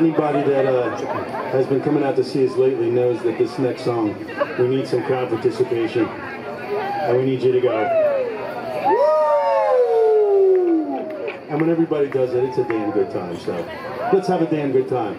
Anybody that uh, has been coming out to see us lately knows that this next song, we need some crowd participation. And we need you to go. And when everybody does it, it's a damn good time. So let's have a damn good time.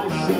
I see.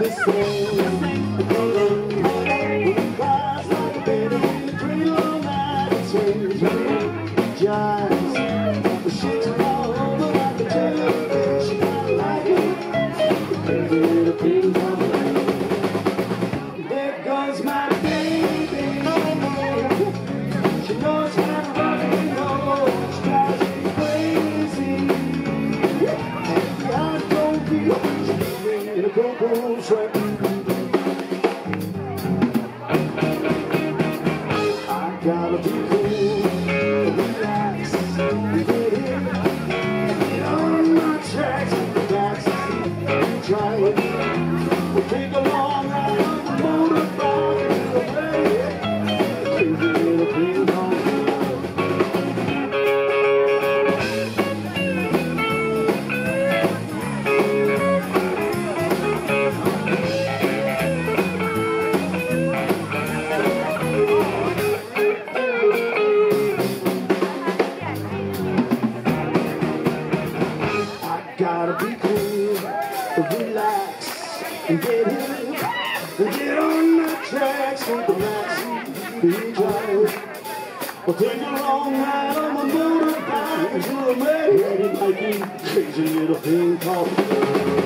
this way. As you're a man, I a little thing called.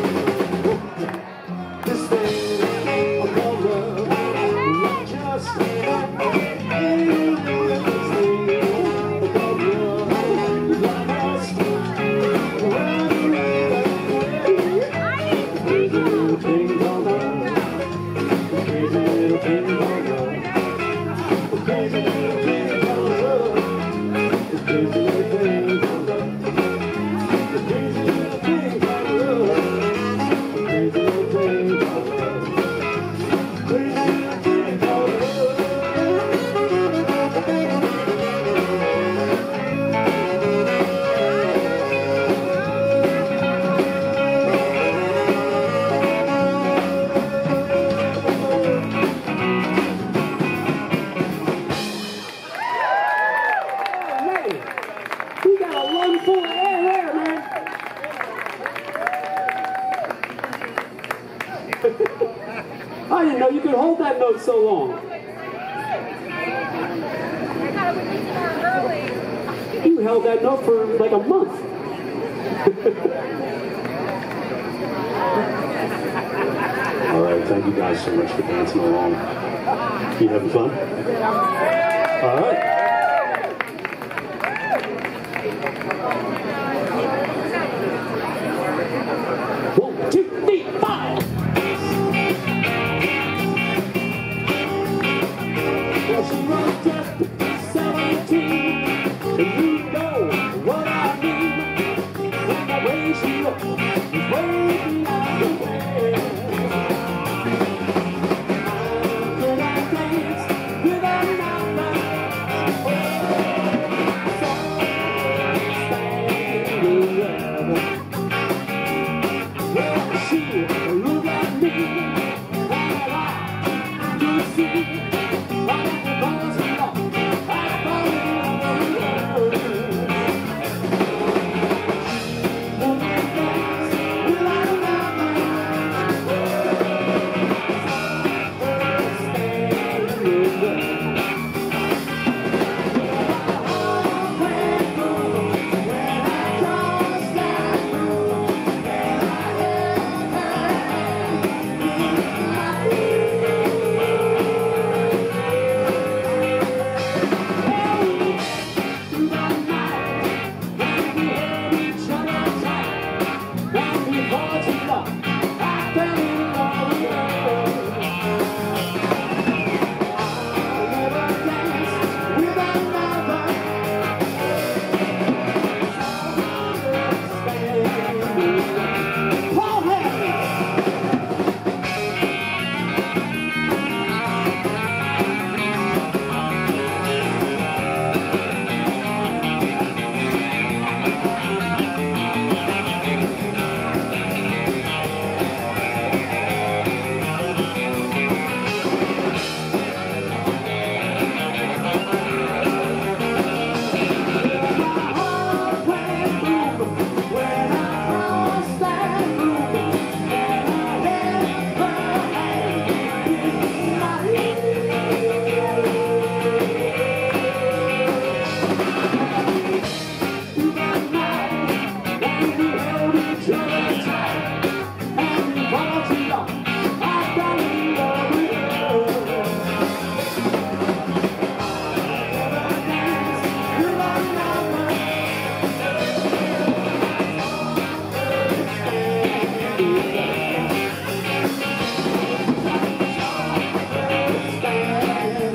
guys so much for dancing along. You having fun? All right.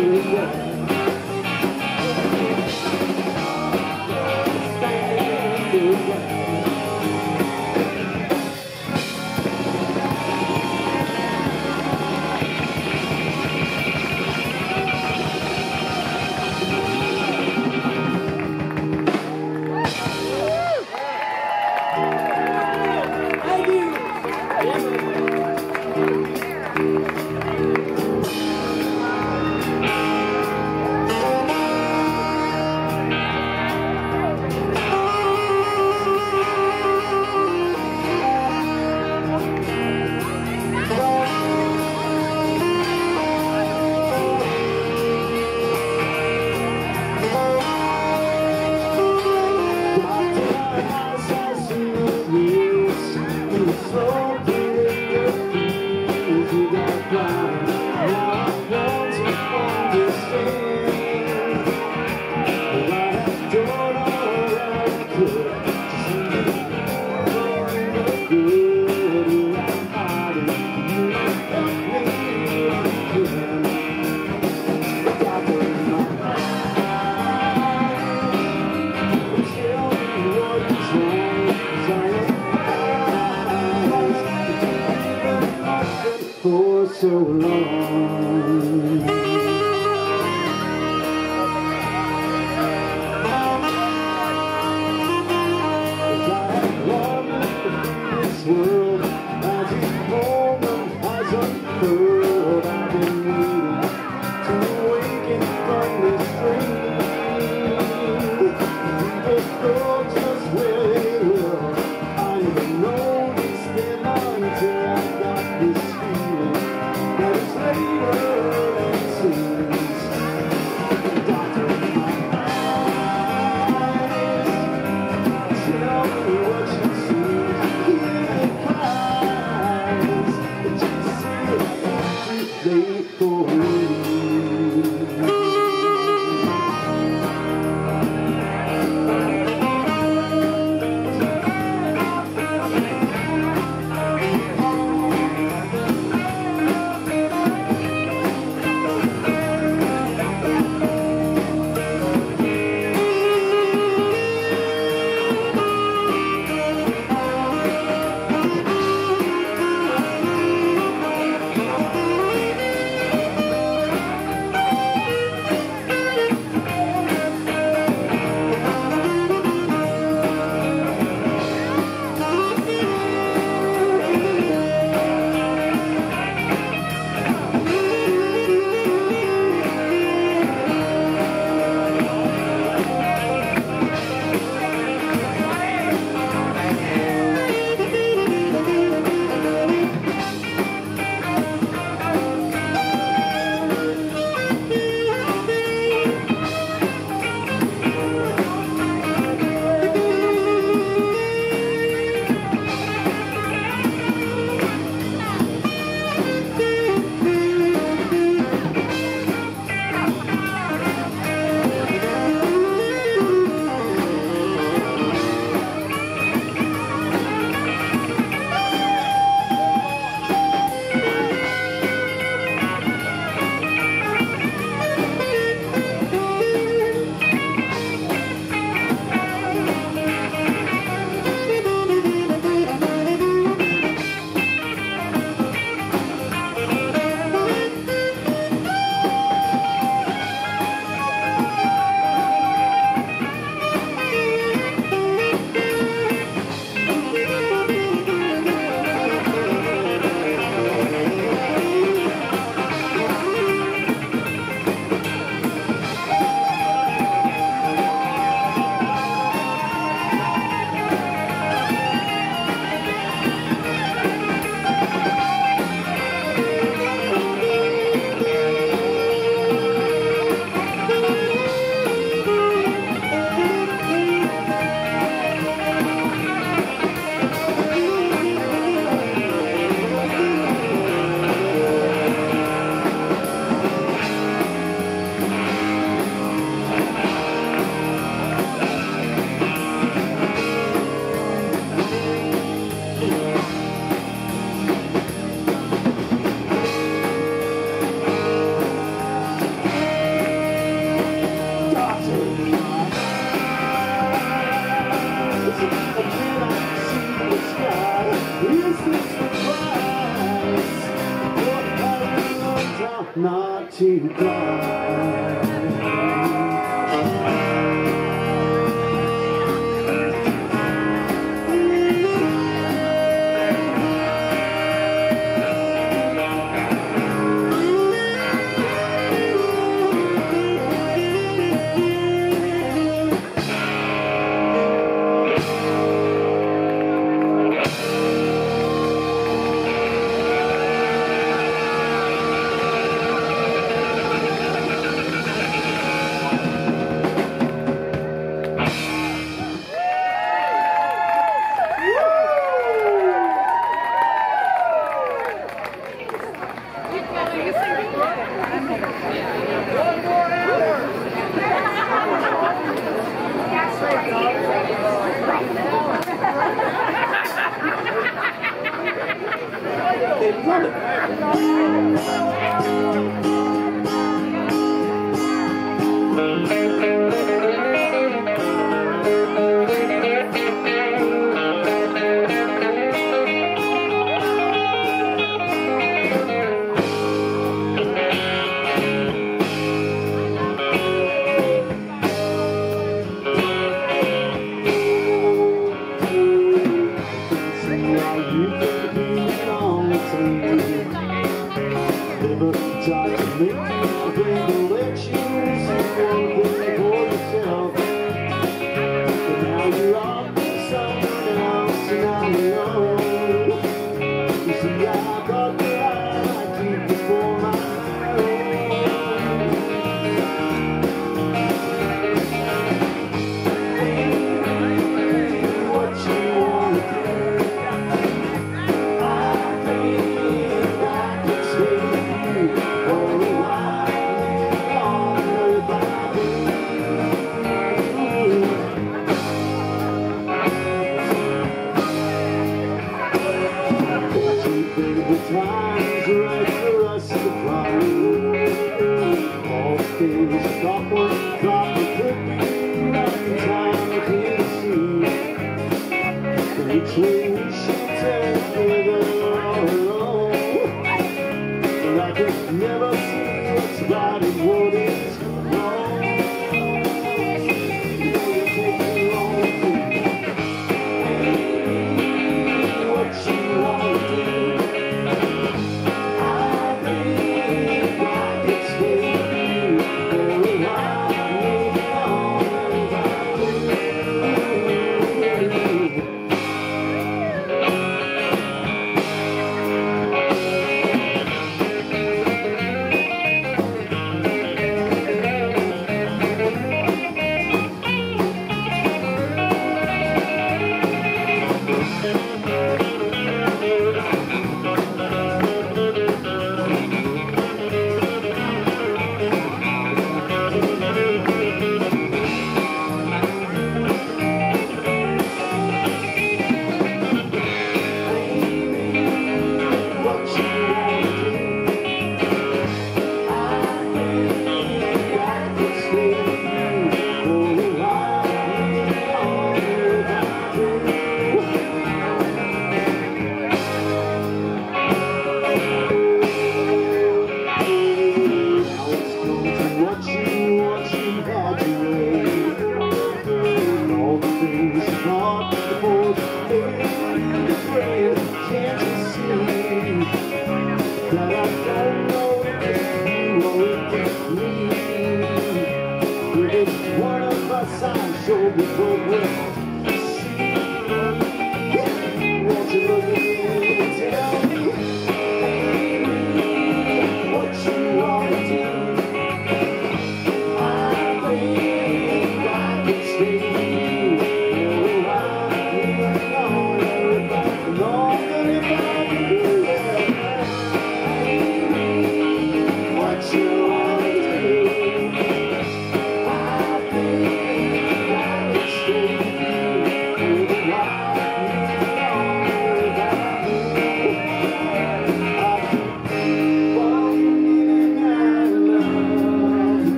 geliyor. So long.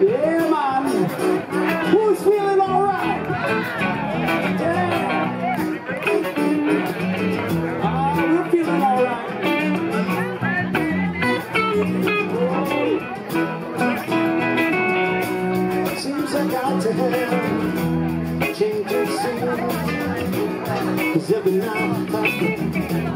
Yeah, man. Who's feeling all right? Yeah. Feeling all right. It seems I got to have change of scene. Cause every now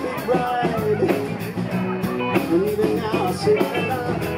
even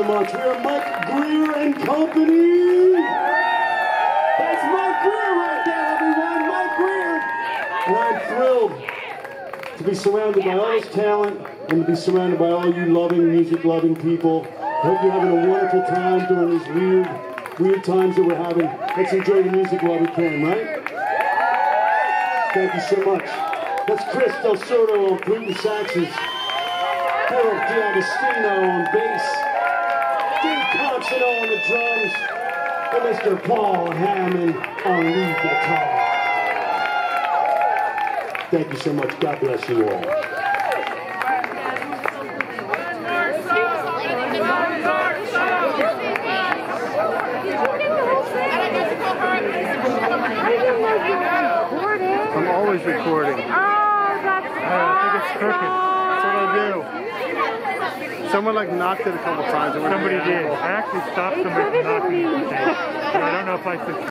So much. We're Mike Greer and Company. That's Mike Greer right there, everyone. Mike Greer. And I'm thrilled to be surrounded by all this talent and to be surrounded by all you loving, music loving people. Hope you're having a wonderful time during these weird, weird times that we're having. Let's enjoy the music while we can, right? Thank you so much. That's Chris Del Sordo on flute saxes. Phil D'Agostino on bass. Dave Thompson on the drums. And Mr. Paul Hammond on lead guitar. Thank you so much. God bless you all. I'm always recording. Oh, that's I think it's crooked. That's what I do. Someone like knocked it a couple times. Somebody did. I actually stopped somebody from knocking. I don't know if I